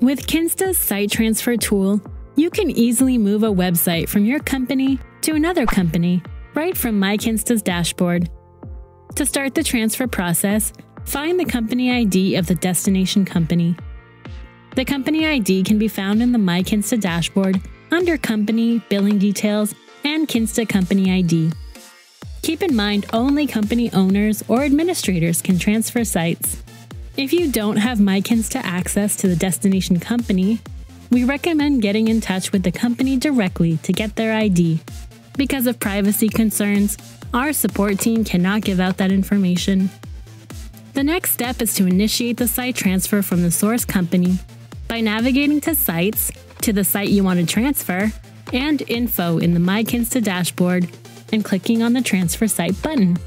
With Kinsta's site transfer tool, you can easily move a website from your company to another company right from MyKinsta's dashboard. To start the transfer process, find the company ID of the destination company. The company ID can be found in the MyKinsta dashboard under Company, Billing Details, and Kinsta Company ID. Keep in mind only company owners or administrators can transfer sites. If you don't have MyKinsta access to the destination company, we recommend getting in touch with the company directly to get their ID. Because of privacy concerns, our support team cannot give out that information. The next step is to initiate the site transfer from the source company by navigating to Sites, to the site you want to transfer, and Info in the MyKinsta dashboard, and clicking on the Transfer Site button.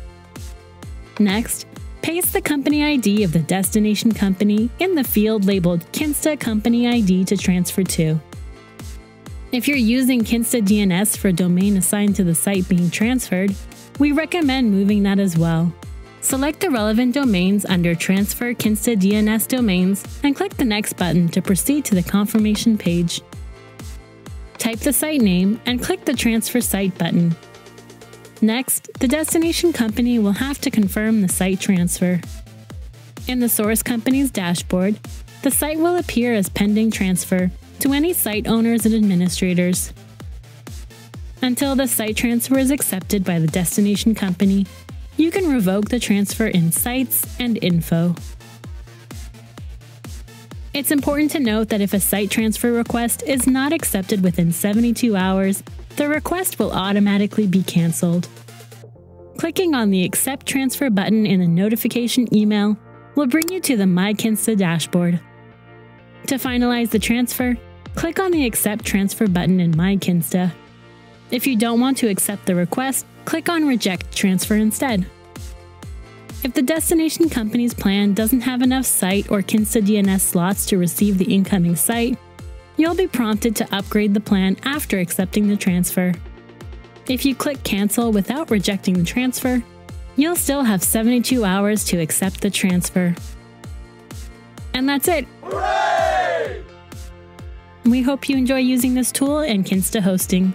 Next, paste the company ID of the destination company in the field labeled Kinsta Company ID to transfer to. If you're using Kinsta DNS for a domain assigned to the site being transferred, we recommend moving that as well. Select the relevant domains under Transfer Kinsta DNS Domains and click the Next button to proceed to the confirmation page. Type the site name and click the Transfer Site button. Next, the destination company will have to confirm the site transfer. In the source company's dashboard, the site will appear as pending transfer to any site owners and administrators. Until the site transfer is accepted by the destination company, you can revoke the transfer in Sites and Info. It's important to note that if a site transfer request is not accepted within 72 hours, the request will automatically be cancelled. Clicking on the Accept Transfer button in the notification email will bring you to the MyKinsta dashboard. To finalize the transfer, click on the Accept Transfer button in MyKinsta. If you don't want to accept the request, click on Reject Transfer instead. If the destination company's plan doesn't have enough site or Kinsta DNS slots to receive the incoming site, you'll be prompted to upgrade the plan after accepting the transfer. If you click Cancel without rejecting the transfer, you'll still have 72 hours to accept the transfer. And that's it! Hooray! We hope you enjoy using this tool and Kinsta hosting.